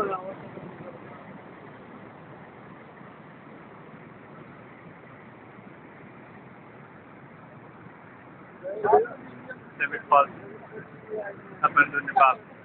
Corolla. David Paul, abandoned the bathroom.